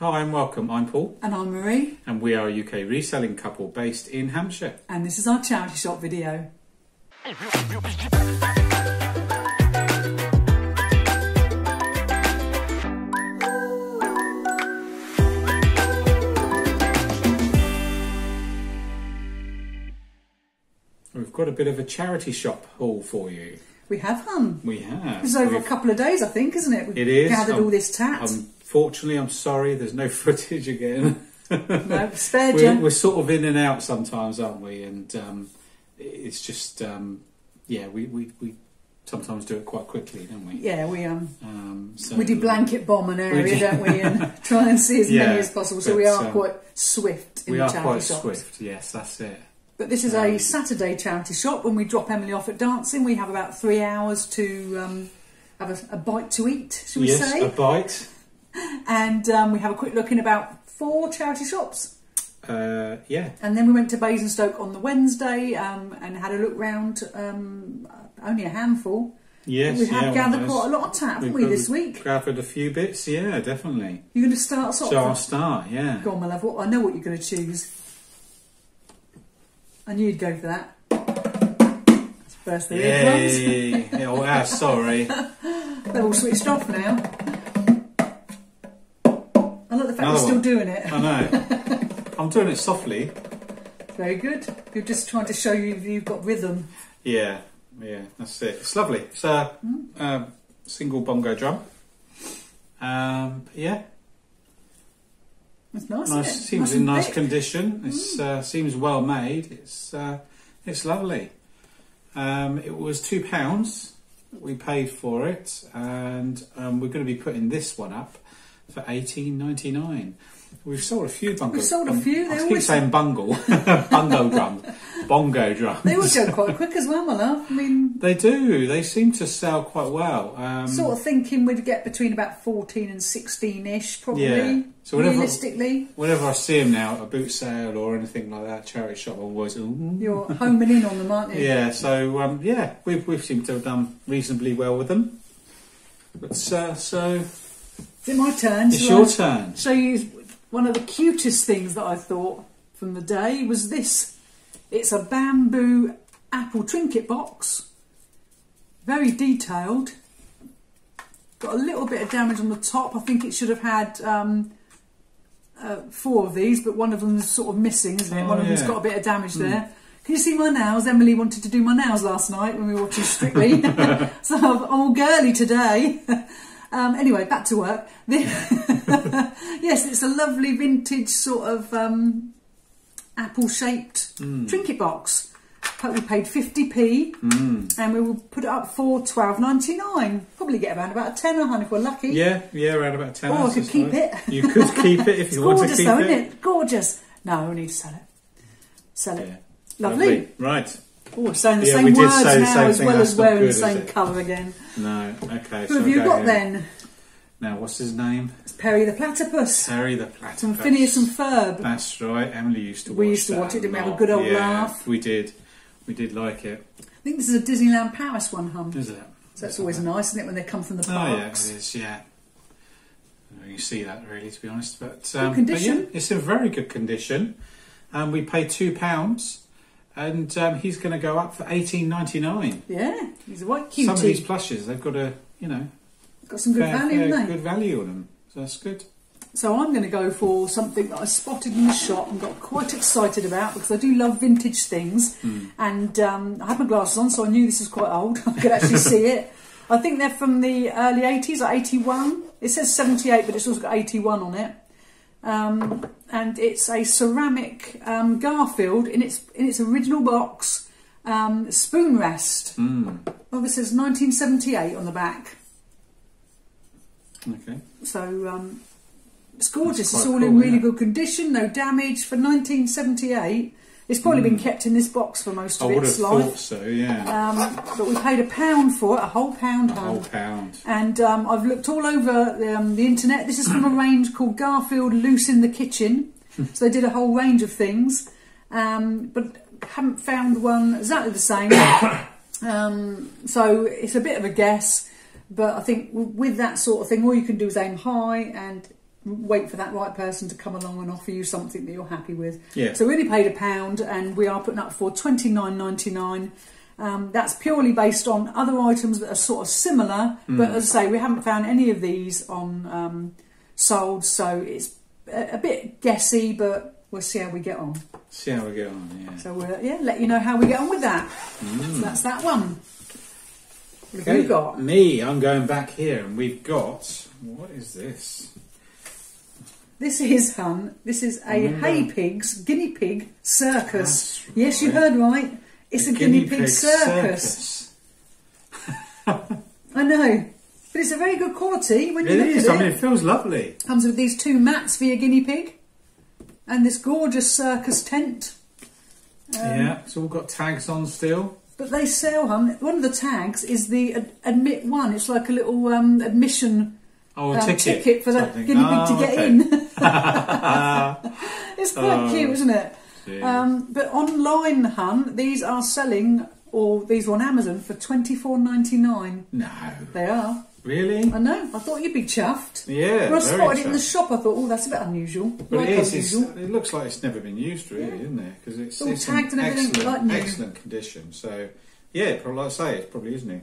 Hi and welcome. I'm Paul, And I'm Marie, and we are a UK reselling couple based in Hampshire. and this is our charity shop video. We've got a bit of a charity shop haul for you. We have hum. We have. This is over a We've- couple of days, I think, isn't it? We've It is. gathered Um, all this tat. Unfortunately, I'm sorry, there's no footage again. no, spared We're, we're sort of in and out sometimes, aren't we? And um, it's just, um, yeah, we, we, we sometimes do it quite quickly, don't we? Yeah, we um Um, so we do blanket bomb an area, do. don't we, and try and see as Yeah, many as possible. So we are um, quite swift in We the are charity quite shops. swift, yes, that's it. But this is Um, a Saturday charity shop. When we drop Emily off at dancing, we have about three hours to um, have a, a bite to eat, shall we yes, say? a bite. And um, we have a quick look in about four charity shops. Uh, yeah, And then we went to Basingstoke on the Wednesday um, and had a look round. Um, only a handful. yes. we have yeah, gathered quite a lot of tat, haven't we, this week? Gathered a few bits, yeah, definitely. You're going to start us off? So I'll start, yeah. Go on, my love. What, I know what you're going to choose. I knew you'd go for that. That's the first thing. Yay! oh, ah, sorry. They're all switched off now. I like the fact Another you're still doing it. I know. I'm doing it softly. Very good. You're just trying to show you you've got rhythm. Yeah, yeah, that's it. It's lovely. It's a um, single bongo drum. Um, yeah, It's nice. nice. It? Seems and in nice thick. condition. It's uh, seems well made. It's uh, it's lovely. Um, it was two pounds we paid for it, and um, we're going to be putting this one up for eighteen ninety nine. We've sold a few bongo. We've sold a few, I they keep always- saying bungle, bungo drum, bongo drum. They always go quite quick as well, my love. I mean, They do. They seem to sell quite well. Um, sort of thinking we'd get between about 14 and 16 ish, probably. Yeah. So whenever- realistically, Whenever I see them now at a boot sale or anything like that, charity shop, I'm always ooh. you're homing in on them, aren't you? Yeah. So um, yeah, we've we've seemed to have done reasonably well with them. But uh, so Is it my turn? it's Shall your I turn. show you one of the cutest things that I thought from the day was this. It's a bamboo apple trinket box. Very detailed. Got a little bit of damage on the top. I think it should have had um, uh, four of these, but one of them's sort of missing, isn't it? Oh, one of them's got a bit of damage there. Can you see my nails? Emily wanted to do my nails last night when we were watching Strictly. so I'm all girly today. Um, anyway, back to work. Yes, it's a lovely vintage sort of um, apple-shaped trinket box. But we paid 50p and we will put it up for 12.99. Probably get around about a tenner, hun, if we're lucky. Yeah, yeah, around about ten. Oh, I could keep it. You could keep it if you want to gorgeous keep though, it. isn't it? Gorgeous. No, we need to sell it. Sell it. Yeah. Lovely. Right. Oh, we're saying the Yeah, same we words say now as thing. well That's as wearing the same it? colour again. No. Okay. Who so have you go got here. then? Now, what's his name? It's Perry the Platypus Perry the Platypus. from Phineas and Ferb. That's right. Emily used to watch We used to watch it, didn't we? Have a good old yeah, laugh. We did. We did like it. I think this is a Disneyland Paris one, hum. Is it? So that's always nice, isn't it, when they come from the parks? Oh yeah, it is. Yeah. You see that really, to be honest, but um, condition. But yeah, it's in very good condition. Um, we paid two pounds, and um, he's going to go up for eighteen ninety nine. Yeah, he's a white cutie. Some of these plushes, they've got a you know Got some good fair- value, fair good value on them. So that's good. So I'm going to go for something that I spotted in the shop and got quite excited about because I do love vintage things. Hmm. And um, I had my glasses on, so I knew this was quite old. I could actually see it. I think they're from the early 80s, like 81. It says 78, but it's also got 81 on it. Um, and it's a ceramic um, Garfield in its in its original box, um, spoon rest. Mm. Oh, this says 1978 on the back. Okay. So um, it's gorgeous. It's all cool, in really isn't good condition, no damage. For 1978, it's probably been kept in this box for most Hmm. I of would have its thought life. so. Yeah. Um, but we paid a pound for it, a whole pound, a hun. whole pound. And um, I've looked all over the, um, the internet. This is from a range called Garfield Loose in the Kitchen. so they did a whole range of things, um, but haven't found one exactly the same. um, so it's a bit of a guess, but I think with that sort of thing, all you can do is aim high, and wait for that right person to come along and offer you something that you're happy with. Yeah. So we only paid a pound, and we are putting up for twenty nine ninety nine. Um, that's purely based on other items that are sort of similar, but as I say, we haven't found any of these on um, sold, so it's a, a bit guessy, but we'll see how we get on. See how we get on. Yeah. So we'll yeah, let you know how we get on with that. So that's that one. What have you got? Me, I'm going back here, and we've got what is this? This is, hun, this is a Haypigs guinea pig circus. Yes, you heard right. It's a, guinea, pig, circus. I know, but it's a very good quality when you It look is. at I it. mean, it feels lovely. Comes with these two mats for your guinea pig, and this gorgeous circus tent. Um, yeah, it's all got tags on still. But they sell, hun. One of the tags is the ad- admit one. It's like a little um, admission Oh, a um, ticket. for the something. guinea pig to Oh, get okay. in. it's quite Oh, cute, isn't it? Um, but online, hun, these are selling, or these are on Amazon for twenty four ninety nine. no, They are. really? I know. I thought you'd be chuffed. Yeah, when I spotted it in the shop, I thought, oh, that's a bit unusual. But like it is. It looks like it's never been used, really, Yeah. isn't it? Because it's, It's all it's tagged in and everything excellent, like excellent condition. So, yeah, probably, like I say, it's probably is new.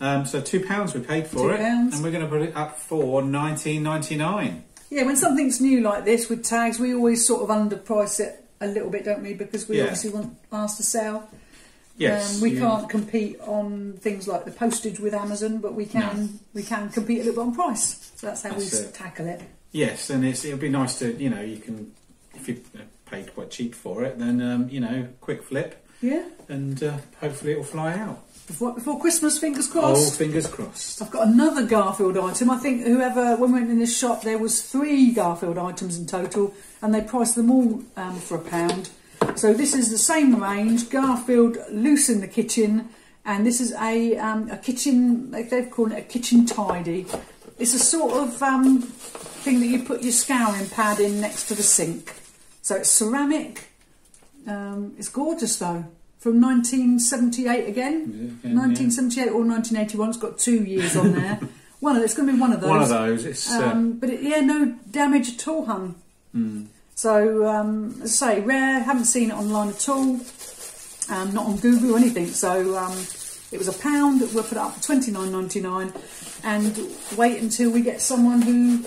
Um, so two pounds we paid for Two it, and we're going to put it up for nineteen ninety nine. Yeah, when something's new like this with tags, we always sort of underprice it a little bit, don't we? Because we Yeah. obviously want ours to sell. Yes, um, we you- can't compete on things like the postage with Amazon, but we can we can compete a little bit on price. So that's how we That's s- it. tackle it. Yes, and it's, it'll be nice to you know you can if you paid quite cheap for it, then um, you know quick flip, Yeah. and uh, hopefully it'll fly out. Before, before Christmas, fingers crossed. Oh, crossed. fingers crossed. I've got another Garfield item. I think whoever when we went in this shop, there was three Garfield items in total, and they priced them all um, for a pound. So this is the same range, Garfield loose in the kitchen, and this is a um, a kitchen. They've called it a kitchen tidy. It's a sort of um, thing that you put your scouring pad in next to the sink. So it's ceramic. Um, it's gorgeous though. From 1978 again. Yeah, 1978 or 1981. It's got two years on there. one of it's going to be one of those. One of those. It's uh, Um, but it, yeah, no damage at all, hun. mm, So um, as I say, rare. Haven't seen it online at all. Um, not on Google or anything. So um, it was a pound. We'll put it up for twenty nine ninety nine, and wait until we get someone who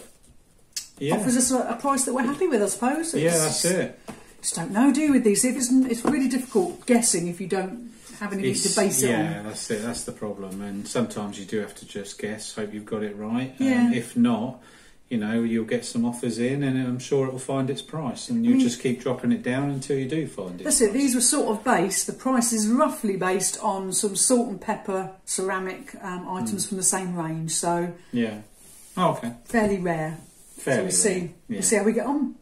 yeah. offers us a, a price that we're happy with. I suppose. yeah, that's it. Just don't know, do you, with these? It's, it's really difficult guessing if you don't have anything It's- to base it yeah, on. that's it. That's the problem. And sometimes you do have to just guess. Hope you've got it right. Yeah. Um, if not, you know, you'll get some offers in, and I'm sure it'll find its price, and you Mm. just keep dropping it down until you do find it. That's it. These were sort of based. The price is roughly based on some salt and pepper ceramic um, Mm. items from the same range, so Yeah. Oh, okay. fairly rare. Fairly. so we'll see. Yeah. We'll see how we get on.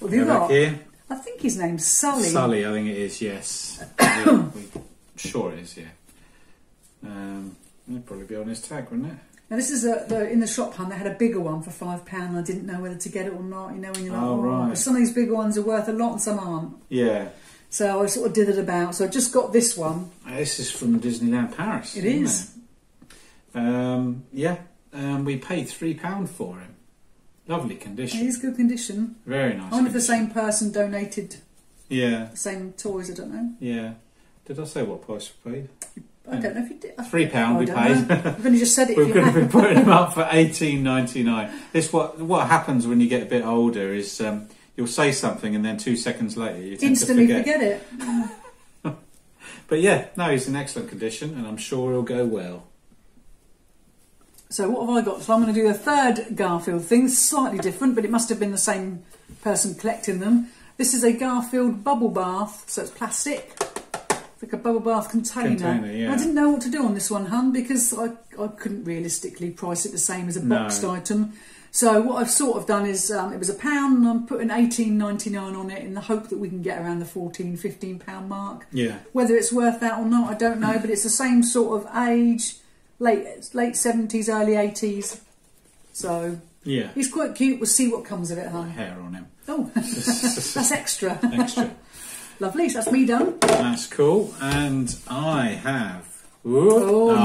What have you Go got? here. I think his name's Sully. Sully, I think it is. Yes. yeah, we, sure it is. Yeah. Um, it'd probably be on his tag, wouldn't it? Now this is a, the, in the shop hunt. They had a bigger one for five pound. I didn't know whether to get it or not. You know, when you're like, Oh, oh, right. some of these bigger ones are worth a lot and some aren't. Yeah. So I sort of did it about. So I just got this one. Uh, This is from Disneyland Paris. It is. it? Um, yeah. Um, we paid three pound for him. Lovely condition. is good condition. Very nice. I wonder if the same person donated Yeah. the same toys. I don't know. Yeah. Did I say what price we paid? I don't know if you did. Three pound we paid. You've only just said it. We're going to be putting them up for eighteen ninety nine. This what what happens when you get a bit older is um, you'll say something and then two seconds later you tend Instantly to forget. forget it. But yeah, no, he's in excellent condition, and I'm sure he'll go well. So what have I got? So I'm going to do a third Garfield thing, slightly different, but it must have been the same person collecting them. This is a Garfield bubble bath, so it's plastic. It's like a bubble bath container. Container, yeah. I didn't know what to do on this one, hun, because I, I couldn't realistically price it the same as a No. boxed item. So what I've sort of done is um, it was a pound and I'm putting 18.99 on it in the hope that we can get around the 14, 15 pound mark. Yeah, Whether it's worth that or not, I don't know, but it's the same sort of age, late late seventies, early eighties. So yeah. he's quite cute. We'll see what comes of it, huh? hair on him. Oh, that's extra. Extra. Lovely. So that's me done. That's cool. And I have. Oh, no.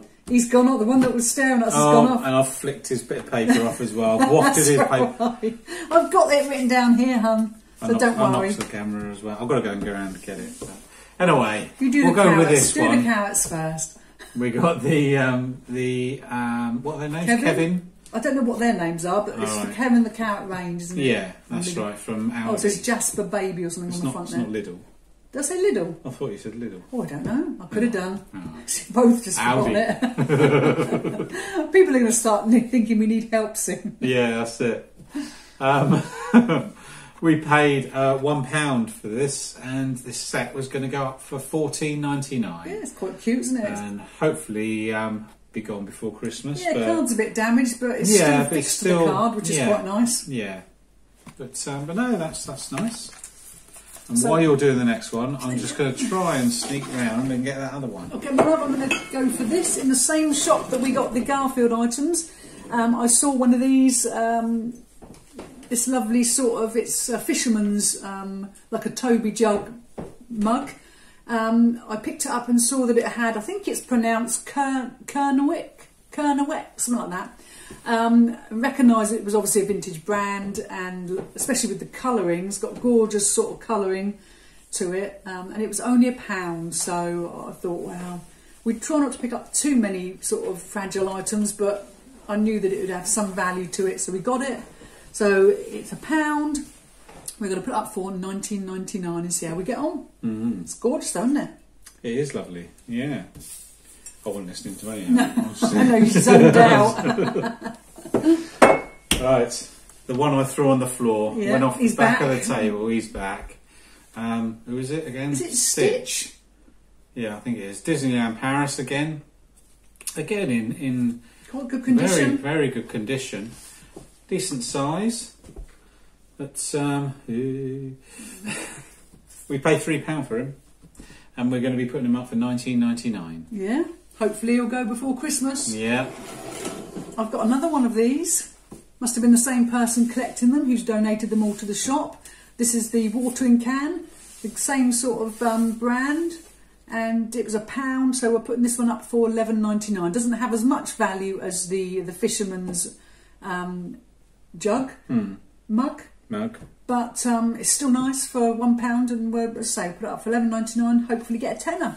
Oh. He's gone off. The one that was staring at us has Oh, gone off. and I've flicked his bit of paper off as well. I've wafted his That's paper. right. I've got it written down here, hun. So knocked- don't worry. I knocked the camera as well. I've got to go and go around to get it. But anyway, You do we'll the go carrots. with this do one. the carrots first. We got the um, the um, what are their names? Kevin? Kevin. I don't know what their names are, but it's All the right. Kevin the Carrot range, isn't it? Yeah, that's Lidl. right. From Oh, Aldi. so it's Jasper Baby or something it's on the not. front It's there. not Lidl. Did I say Lidl? I thought you said Lidl. Oh, I don't know. I could have done. Oh. Both just forgot it. People are going to start thinking we need help soon. Yeah, that's it. Um, we paid uh, one pound for this, and this set was going to go up for fourteen ninety Yeah, nine, it's quite cute, isn't it? and hopefully um, be gone before Christmas. yeah, but card's a bit damaged, but it's Yeah, still fixed to the card, which is quite nice. yeah, but um, but no, that's that's nice. And So- while you're doing the next one, I'm just going to try and sneak round and get that other one. Okay, well, I'm going to go for this in the same shop that we got the Garfield items. Um, I saw one of these, um, this lovely sort of, it's a fisherman's, um, like a Toby jug mug. Um, I picked it up and saw that it had, I think it's pronounced Ker- Kernewek, Kernewek, something like that. Um, recognise it was obviously a vintage brand, and especially with the colourings, got gorgeous sort of colouring to it, um, and it was only a pound. So I thought, well, we'd try not to pick up too many sort of fragile items, but I knew that it would have some value to it, so we got it. So it's a pound. We're going to put it up for 19.99 and see how we get on. Mm-hmm. It's gorgeous, though, isn't it? It is lovely. Yeah. I wasn't listening to any. No. I know you zoned out. Right, the one I threw on the floor Yeah, went off the back, back. of the table. He's back. Um, who is it again? Is it Stitch? Yeah, I think it is. Disneyland Paris again. Again in in Quite good very very good condition, decent size. But um, we paid three pound for him, and we're going to be putting him up for nineteen ninety nine. Yeah. Hopefully he'll go before Christmas. Yeah, I've got another one of these. Must have been the same person collecting them who's donated them all to the shop. This is the watering can, the same sort of um, brand, and it was a pound. So we're putting this one up for eleven ninety nine. Doesn't have as much value as the the fisherman's um, jug hmm. mug, mug. but um, it's still nice for one pound. And we're I say put it up for eleven ninety nine. Hopefully get a tenner.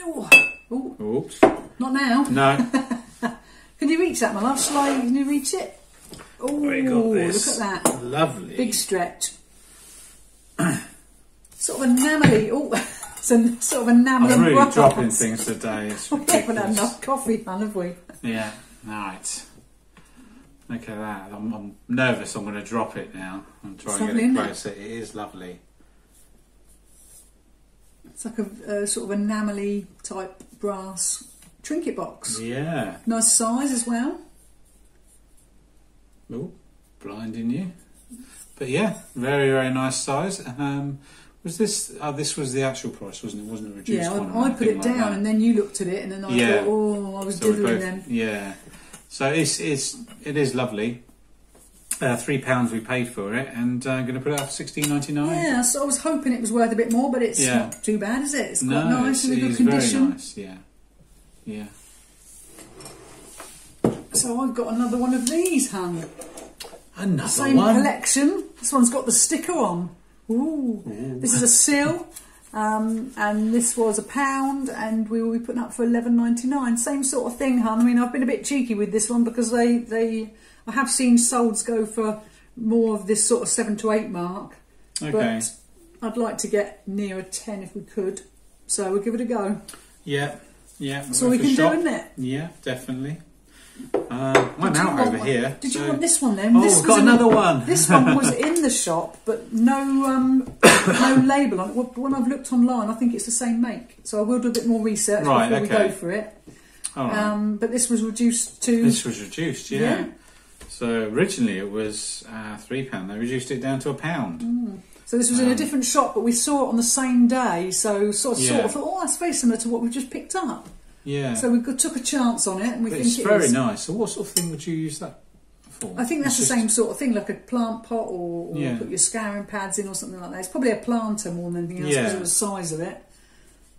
Oh, oh, Oops. not now. No. Can you reach that, my love? Shall I? Can you reach it? Oh, We got this. look at that. Lovely. Big stretch. sort of enamely. Oh, it's a sort of enamel I'm really dropping things today. It's We haven't had enough coffee, have we? Yeah, right. Look at that. I'm, I'm nervous. I'm going to drop it now. I'm trying to get it isn't it? closer. It is lovely. It's like a, uh, sort of enamely type brass trinket box. Yeah. Nice size as well. Oh, blinding you. But yeah, very very nice size. Um, was this? Oh, this was the actual price, wasn't it? Wasn't a reduced yeah, I, I put it like down that? and then you looked at it and then I Yeah. thought, oh, I was So diddling both- them. Yeah. So it's it's it is lovely. Uh, three pounds we paid for it, and I'm uh, going to put it up for sixteen ninety nine. Yeah, so I was hoping it was worth a bit more, but it's Yeah. not too bad, is it? It's quite No, nice it's, and in good condition. very nice. Yeah. Yeah. So I've got another one of these, hun. Another one. Same one. collection. This one's got the sticker on. Ooh. This is a seal. Um, and this was a pound, and we will be putting up for eleven ninety nine. Same sort of thing, hun. I mean, I've been a bit cheeky with this one because they, they I have seen solds go for more of this sort of seven to eight mark, Okay. but I'd like to get near a ten if we could. So we'll give it a go. Yeah. Yeah. That's all we can shot. do, isn't it? Yeah, definitely. Uh, I'm Did you out want over one? here. Did you so- want this one then? Oh, this we've was got in- another one. This one was in the shop, but no um, no label on it. Well, When I've looked online, I think it's the same make. So I will do a bit more research Right, before we okay. go for it. All right. Um, but this was reduced to this was reduced, yeah. Yeah. So originally it was uh, three pound. They reduced it down to a pound. so this was in a Um, different shop, but we saw it on the same day. So sort of, sort Yeah. of thought, oh, that's very similar to what we just picked up. Yeah. So we took a chance on it, and we But think it's it very is. nice. So what sort of thing would you use that for? I think that's It's the just- same sort of thing, like a plant pot, or, or Yeah. put your scouring pads in, or something like that. It's probably a planter more than anything else Yeah. because of the size of it.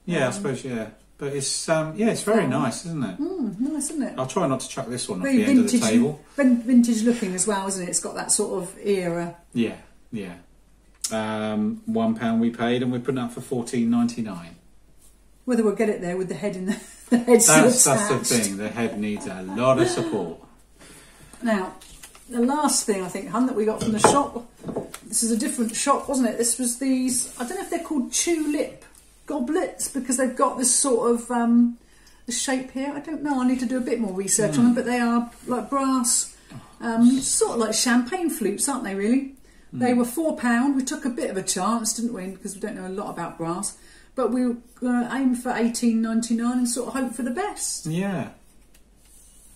Yeah, I um, suppose. Yeah. but it's um, yeah, it's very Oh. nice, isn't it? Mm, nice, isn't it? I'll try not to chuck this one off Very the end of the vintage, table. vintage looking as well, isn't it? It's got that sort of era. Yeah, yeah. Um, one pound we paid, and we're putting up for fourteen ninety nine. Whether we'll get it there with the head in the, the head still That's that's the thing. The head needs a lot of support. Now, the last thing I think, hun, that we got from the shop. This is a different shop, wasn't it? This was these. I don't know if they're called tulip goblets because they've got this sort of um, the shape here. I don't know. I need to do a bit more research Hmm. on them, but they are like brass, um, sort of like champagne flutes, aren't they? Really. Hmm. They were four pound. We took a bit of a chance, didn't we? Because we don't know a lot about brass. But we were going to aim for eighteen ninety nine and sort of hope for the best. Yeah,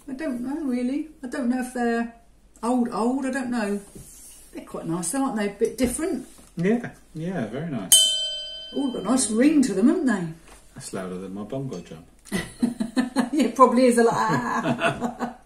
I don't know really. I don't know if they're old, old. I don't know. They're quite nice, though, aren't they? A bit different. yeah, yeah. Very nice. Oh, got a nice ring to them, haven't they? That's louder than my bongo drum. yeah, it probably is a lot.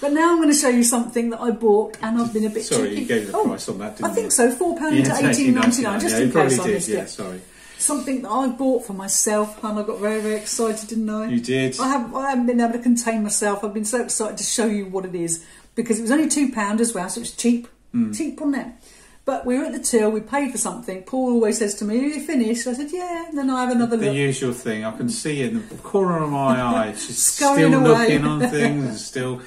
but now I'm going to show you something that I bought, and I've been a bit Sorry, cheeky. you gave the Oh, price on that, didn't I think you? so. Four pound Yeah, to eighteen ninety nine. $18.99. Just yeah, in case I missed Yeah, it. sorry. Something that I bought for myself, and I got very, very excited, didn't I? You did. I have I haven't been able to contain myself. I've been so excited to show you what it is because it was only two pound as well, so it's cheap, Hmm. cheap on that. But we were at the till, we paid for something. Paul always says to me, "Are you finished?" I said, "Yeah." And then I have another The look. usual thing. I can see in the corner of my eye, she's still away. looking on things, and still.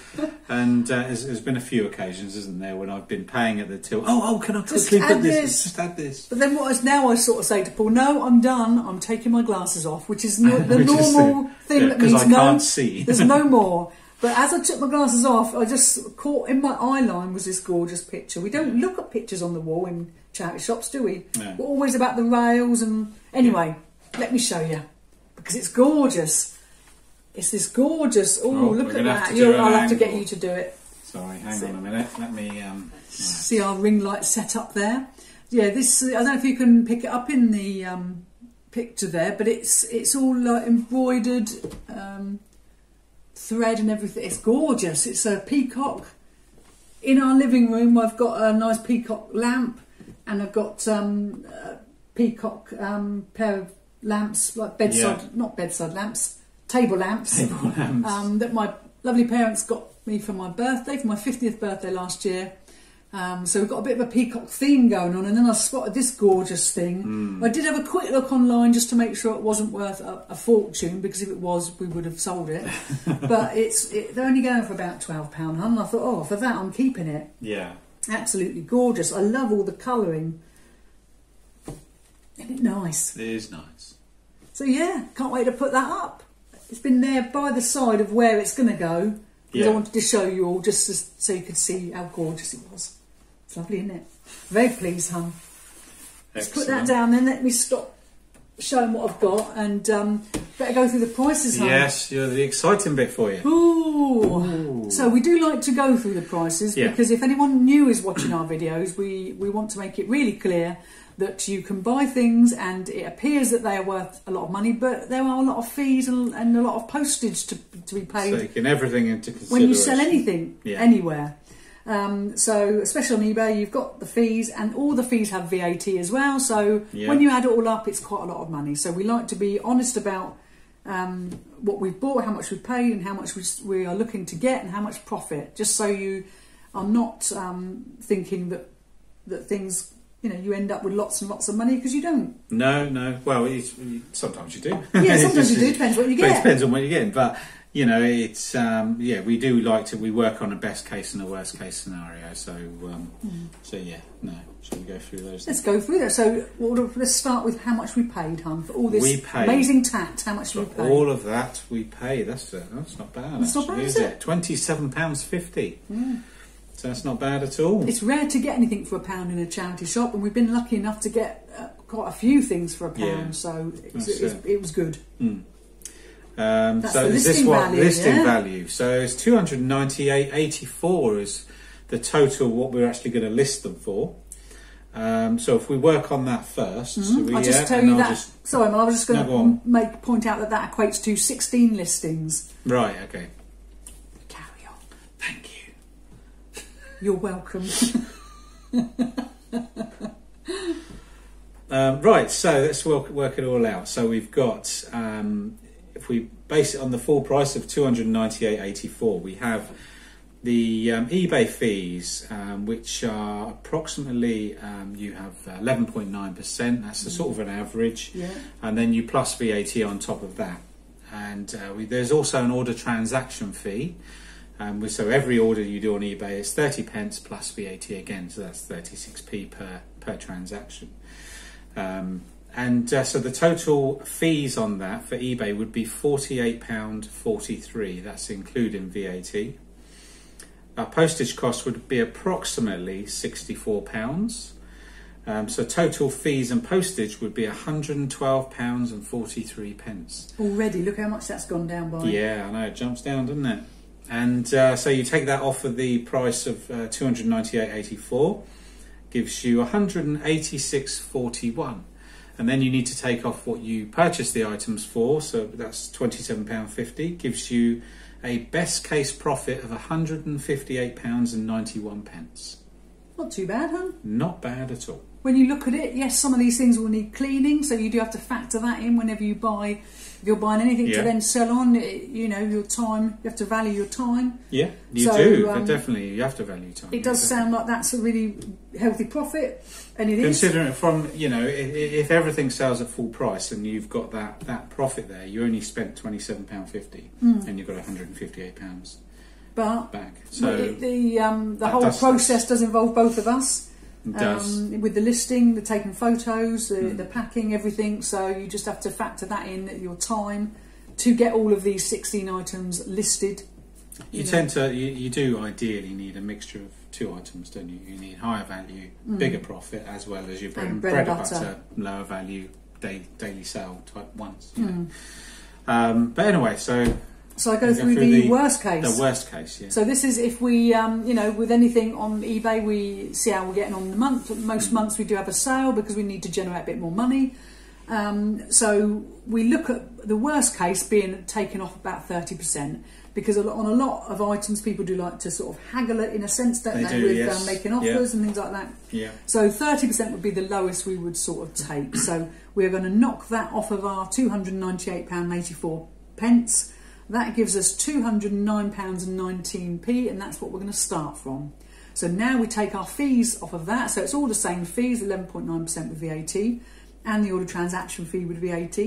And uh, there's, there's been a few occasions, isn't there, when I've been paying at the till. Oh, oh, can I Just quickly put this? this. Just add this. But then what is now I sort of say to Paul, "No, I'm done. I'm taking my glasses off," which is no, the Which is normal the- thing yeah, that means I no. can't see. There's no more. But as I took my glasses off, I just caught in my eye line was this gorgeous picture. We don't look at pictures on the wall in charity shops, do we? No. We're always about the rails and anyway, let me show you because it's gorgeous. It's this gorgeous. Oh, Oh, look at have that! You'll, I'll have to get you to do it. Sorry, hang on a minute. Let me. Um. See our ring light set up there. Yeah, this. I don't know if you can pick it up in the um, picture there, but it's it's all uh, embroidered um, thread and everything. It's gorgeous. It's a peacock. In our living room, I've got a nice peacock lamp, and I've got um, a peacock um, pair of lamps, like bedside, Yeah. not bedside lamps, table lamps Table lamps. um, that my lovely parents got me for my birthday, for my 50th birthday last year. Um, so we've got a bit of a peacock theme going on, and then I spotted this gorgeous thing. Hmm. I did have a quick look online just to make sure it wasn't worth a, a fortune, because if it was, we would have sold it. but it's it, they're only going for about twelve pound. And I thought, oh, for that, I'm keeping it. yeah. Absolutely gorgeous. I love all the colouring. Isn't it nice? It is nice. So yeah, can't wait to put that up. It's been there by the side of where it's going to go because Yeah. I wanted to show you all just so you could see how gorgeous it was. Lovely, isn't it? Very pleased, hun. Let's put that down then. Let me stop showing what I've got and um, better go through the prices, hun. Yes, you're the exciting bit for you. Ooh. So we do like to go through the prices Yeah. because if anyone new is watching our videos, we, we want to make it really clear that you can buy things and it appears that they are worth a lot of money, but there are a lot of fees and, and a lot of postage to, to be paid Taking everything into consideration. when you sell anything Yeah. anywhere. Um, so, especially on eBay, you've got the fees, and all the fees have VAT as well. So, Yeah. when you add it all up, it's quite a lot of money. So, we like to be honest about um, what we've bought, how much we've paid, and how much we, we are looking to get, and how much profit. Just so you are not um, thinking that that things, you know, you end up with lots and lots of money because you don't. No, no. Well, it's, sometimes you do. Yeah, sometimes you do. Depends what you But it get. depends on what you're getting. But you know, it's um, yeah, we do like to. We work on a best case and a worst case scenario. So um, so yeah, no. Shall we go through those? Let's go through that. So, well, let's start with how much we paid, hun, for all this amazing tat. How much we paid? all of that we pay. That's uh, that's not bad. That's not bad, is is it? Twenty-seven pounds fifty. So that's not bad at all. It's rare to get anything for a pound in a charity shop, and we've been lucky enough to get uh, quite a few things for a pound. Yeah, so it was, that's it, was, it. it was good. Mm. Um, That's so the is this listing what value, listing yeah? value? So it's two hundred ninety-eight eighty-four is the total what we're actually going to list them for. Um, so if we work on that 1st so we, Mm-hmm. I'll just yeah, tell you I'll that. just- Sorry, I was just going No, go to on. make point out that that equates to 16 listings. right, okay. Carry on. Thank you. You're welcome. Um, right, so let's work, work it all out. So we've got um, if we base it on the full price of 298.84, we have the um, eBay fees, um, which are approximately um, you have 11.9%. That's a sort of an average, Yeah. and then you plus VAT on top of that. And uh, we, there's also an order transaction fee. Um, so every order you do on eBay is 30 pence plus VAT again, so that's 36p per per transaction. And uh, so the total fees on that for eBay would be £48.43. That's including VAT. Our postage cost would be approximately £64. Um, so total fees and postage would be £112.43. pence. Already, look how much that's gone down by. Yeah, I know it jumps down, doesn't it? And uh, so you take that off of the price of uh, two hundred ninety-eight eighty-four, gives you one hundred and eighty-six forty-one, and then you need to take off what you purchased the items for. So that's twenty-seven pound fifty, gives you a best case profit of one hundred and fifty-eight pounds and ninety-one pence. Not too bad, huh? Not bad at all. When you look at it, yes, some of these things will need cleaning, so you do have to factor that in whenever you buy. If you're buying anything Yeah. to then sell on, you know, your time, you have to value your time. Yeah, you So, do. um, definitely, you have to value time. It does sound like that's a really healthy profit, and it is. Considering it from you know, if, if everything sells at full price and you've got that, that profit there, you only spent twenty seven pound fifty, Mm. and you've got one hundred and fifty eight pounds But back. So the, um, the whole does- process does involve both of us. Um, with the listing, the taking photos, the, Mm. the packing, everything. So you just have to factor that in your time to get all of these 16 items listed. you know. tend to you, you do ideally need a mixture of two items, don't you? You need higher value, Mm. bigger profit, as well as your bread And and, bread bread and and butter. butter, lower value day, daily sale type ones. You know. Mm. um, but anyway, so So I go through, through the, the- worst case. the worst case, yeah. So this is if we, um, you know, with anything on eBay, we see how we're getting on in the month. Most months we do have a sale because we need to generate a bit more money. Um, so we look at the worst case being taken off about thirty percent because on a lot of items people do like to sort of haggle it in a sense, don't They they, do, with yes. um, making Yeah. offers and things like that. yeah. So 30% would be the lowest we would sort of take. So we're going to knock that off of our £298.84 pence. That gives us £209.19p, and that's what we're going to start from. So now we take our fees off of that. So it's all the same fees, 11.9% with VAT, and the order transaction fee with VAT.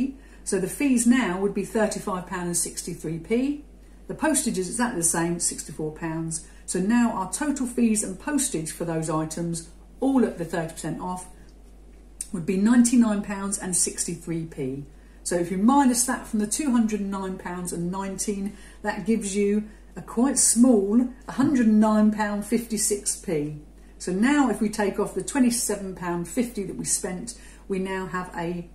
So the fees now would be £35.63p. The postage is exactly the same, £64. So now our total fees and postage for those items, all at the 30% off, would be £99.63p. So if you minus that from the £209.19, that gives you a quite small £109.56p. So now if we take off the £27.50 that we spent, we now have a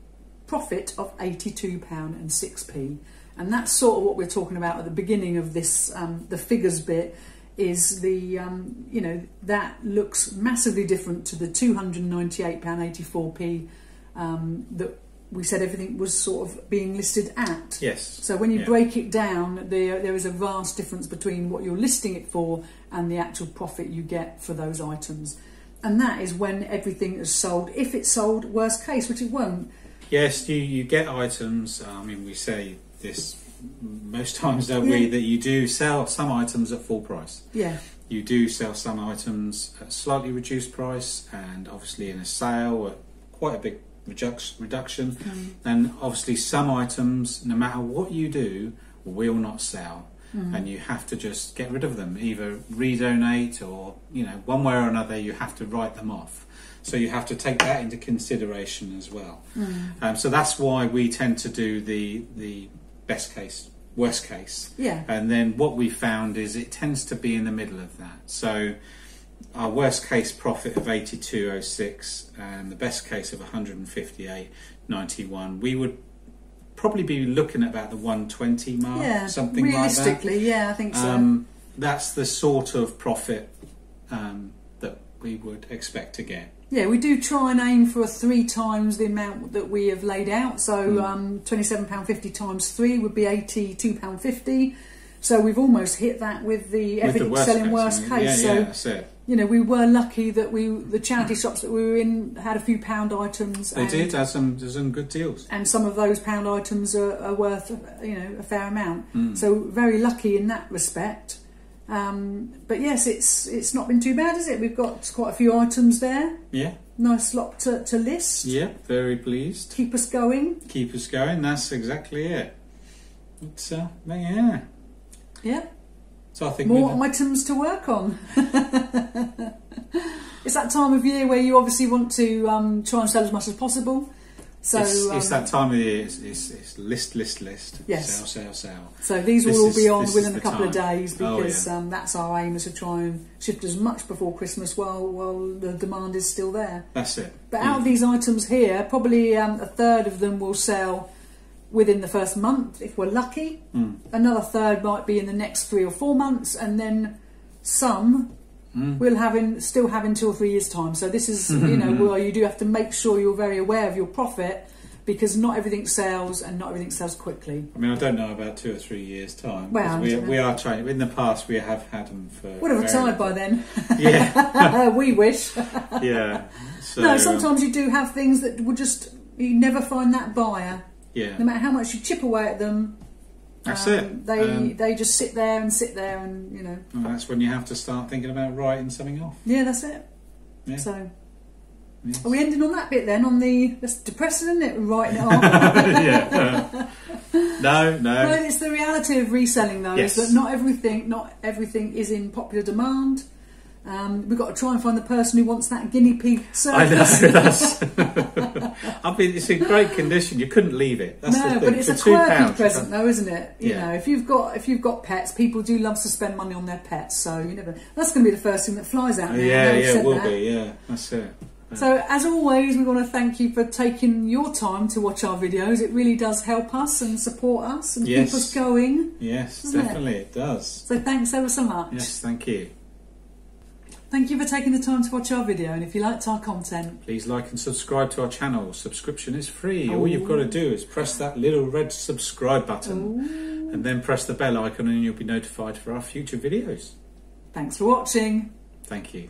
profit of £82.06p. And that's sort of what we're talking about at the beginning of this, um, the figures bit, is the, um, you know, that looks massively different to the £298.84p um, that we said everything was sort of being listed at. Yes. So when you Yeah. break it down, there there is a vast difference between what you're listing it for and the actual profit you get for those items. And that is when everything is sold. If it's sold, worst case, which it won't. Yes, you, you get items. Uh, I mean, we say this most times, don't we? That you do sell some items at full price. Yeah, You do sell some items at slightly reduced price, and obviously in a sale at quite a big reduction. Mm. And obviously, some items, no matter what you do, will not sell, Mm. and you have to just get rid of them, either redonate or you know, one way or another, you have to write them off. So you have to take that into consideration as well. Mm. Um, so that's why we tend to do the the best case, worst case, yeah, and then what we found is it tends to be in the middle of that. So our worst case profit of eighty two oh six and the best case of one hundred and fifty eight ninety one. We would probably be looking at about the one twenty mark, yeah. something like that. Realistically, yeah, I think so. Um, that's the sort of profit um, that we would expect to get. Yeah, we do try and aim for three times the amount that we have laid out. So Mm. um, £27.50 times three would be £82.50. So we've almost hit that with the With the worst selling case, worst case. Yeah, so yeah, that's it. You know, we were lucky that we the charity shops that we were in had a few pound items. They and, did have some there's some good deals. and some of those pound items are, are worth you know a fair amount. Mm. So very lucky in that respect. Um, but yes, it's it's not been too bad, is it? We've got quite a few items there. Yeah, Nice lot to, to list. yeah, very pleased. Keep us going. Keep us going. That's exactly it. It's uh, yeah. Yeah. So I think More items to work on. it's that time of year where you obviously want to um, try and sell as much as possible. So, it's, it's um, that time of year. It's, it's, it's list, list, list. Yes. Sell, sell, sell. so these will this all is- be on within a couple of time. days Oh, because yeah. um, that's our aim is to try and shift as much before Christmas while while the demand is still there. That's it. But out of these items here, probably um, a third of them will sell within the first month if we're lucky. Mm. Another third might be in the next three or four months, and then some Mm. we'll have in still have in two or three years' time. So this is you know where you do have to make sure you're very aware of your profit because not everything sells and not everything sells quickly. I mean, I don't know about two or three years' time. Well, we, we are trying. In the past, we have had them for. Would have retired by then. Yeah, we wish. yeah. So, no, um, sometimes you do have things that will just you never find that buyer. Yeah, No matter how much you chip away at them, that's um, it. They Um, they just sit there and sit there, and you know, that's when you have to start thinking about writing something off. yeah, that's it. Yeah. So, Yes. are we ending on that bit then? On the that's depressing, isn't it? Writing it off. yeah. no, no, no. it's the reality of reselling, though, Yes. is that not everything, not everything is in popular demand. Um, we've got to try and find the person who wants that guinea pig I know that's. I mean, it's in great condition. You couldn't leave it. That's the no, thing. but it's For a quirky pounds, present, though, isn't it? You Yeah. know, if you've got if you've got pets, people do love to spend money on their pets. So you never. That's going to be the first thing that flies out. now, Yeah, yeah, it will that. be. Yeah, that's it. So, as always, we want to thank you for taking your time to watch our videos. It really does help us and support us and Yes. keep us going. Yes, Doesn't it? definitely, it does. So, thanks ever so much. Yes, thank you. Thank you for taking the time to watch our video. And if you liked our content, Please like and subscribe to our channel. Subscription is free. All you've got to do is press that little red subscribe button and then press the bell icon and you'll be notified for our future videos. thanks for watching. Thank you.